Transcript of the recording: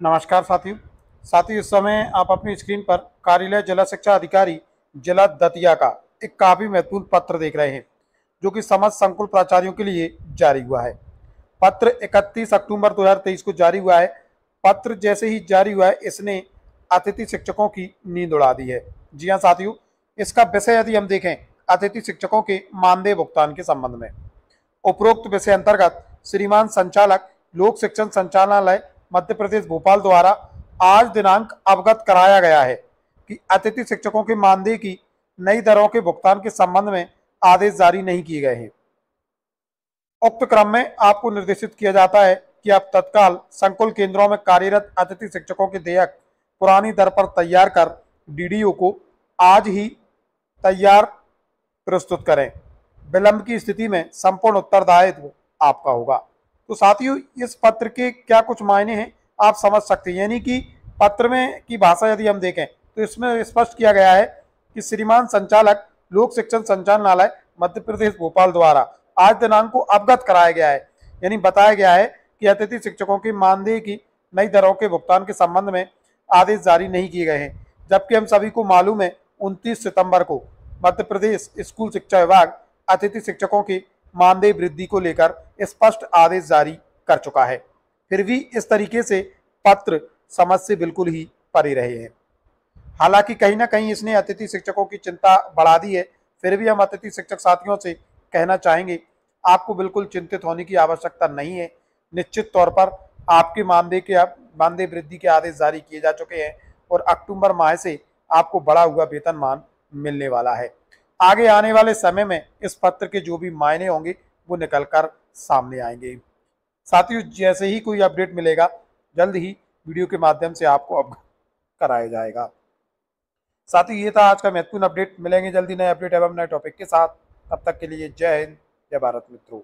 नमस्कार साथियों। साथियों, इस समय आप अपनी स्क्रीन पर कार्यालय जिला शिक्षा अधिकारी जिला दतिया का एक काफ़ी महत्वपूर्ण पत्र देख रहे हैं, जो कि समस्त संकुल प्राचार्यों के लिए जारी हुआ है। पत्र 31 अक्टूबर 2023 को जारी हुआ है। पत्र जैसे ही जारी हुआ है, इसने अतिथि शिक्षकों की नींद उड़ा दी है। जी हाँ साथियों, इसका विषय यदि हम देखें, अतिथि शिक्षकों के मानदेय भुगतान के संबंध में। उपरोक्त विषय अंतर्गत श्रीमान संचालक, लोक शिक्षण संचालनालय मध्य प्रदेश भोपाल द्वारा आज दिनांक अवगत कराया गया है कि अतिथि शिक्षकों के मानदेय की नई दरों के भुगतान के संबंध में आदेश जारी नहीं किए गए हैं। उक्त क्रम में आपको निर्देशित किया जाता है कि आप तत्काल संकुल केंद्रों में कार्यरत अतिथि शिक्षकों के देयक पुरानी दर पर तैयार कर डीडीओ को आज ही तैयार प्रस्तुत करें। विलंब की स्थिति में संपूर्ण उत्तरदायित्व आपका होगा। तो साथियों, इस पत्र के क्या कुछ मायने हैं, आप समझ सकते हैं। यानी कि पत्र में की भाषा यदि हम देखें तो इसमें स्पष्ट किया गया है कि श्रीमान संचालक, लोक शिक्षण संचालनालय, मध्य प्रदेश भोपाल द्वारा आज दिनांक को अवगत कराया गया है। यानी बताया गया है कि अतिथि शिक्षकों की मानदेय की नई दरों के भुगतान के संबंध में आदेश जारी नहीं किए गए हैं। जबकि हम सभी को मालूम है, उनतीस सितंबर को मध्य प्रदेश स्कूल शिक्षा विभाग अतिथि शिक्षकों की मानदेय वृद्धि को लेकर स्पष्ट आदेश जारी कर चुका है। फिर भी इस तरीके से पत्र समझ से बिल्कुल ही परे रहे हैं। हालाँकि कहीं ना कहीं इसने अतिथि शिक्षकों की चिंता बढ़ा दी है। फिर भी हम अतिथि शिक्षक साथियों से कहना चाहेंगे, आपको बिल्कुल चिंतित होने की आवश्यकता नहीं है। निश्चित तौर पर आपके मानदेय के मानदेय वृद्धि के आदेश जारी किए जा चुके हैं और अक्टूबर माह से आपको बढ़ा हुआ वेतनमान मिलने वाला है। आगे आने वाले समय में इस पत्र के जो भी मायने होंगे, वो निकल कर सामने आएँगे। साथियों, जैसे ही कोई अपडेट मिलेगा, जल्द ही वीडियो के माध्यम से आपको अवगत कराया जाएगा। साथ ही ये था आज का महत्वपूर्ण अपडेट। मिलेंगे जल्दी नए अपडेट एवं नए टॉपिक के साथ। तब तक के लिए जय हिंद, जय भारत मित्रों।